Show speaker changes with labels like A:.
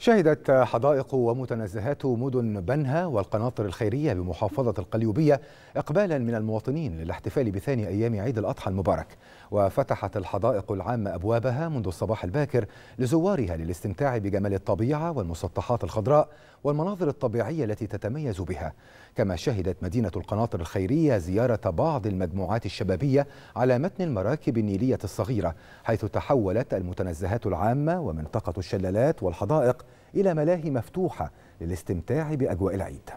A: شهدت حدائق ومتنزهات مدن بنها والقناطر الخيرية بمحافظة القليوبية إقبالا من المواطنين للاحتفال بثاني أيام عيد الأضحى المبارك. وفتحت الحدائق العامة أبوابها منذ الصباح الباكر لزوارها للاستمتاع بجمال الطبيعة والمسطحات الخضراء والمناظر الطبيعية التي تتميز بها. كما شهدت مدينة القناطر الخيرية زيارة بعض المجموعات الشبابية على متن المراكب النيلية الصغيرة حيث تحولت المتنزهات العامة ومنطقة الشلالات والحدائق إلى ملاهي مفتوحة للاستمتاع بأجواء العيد.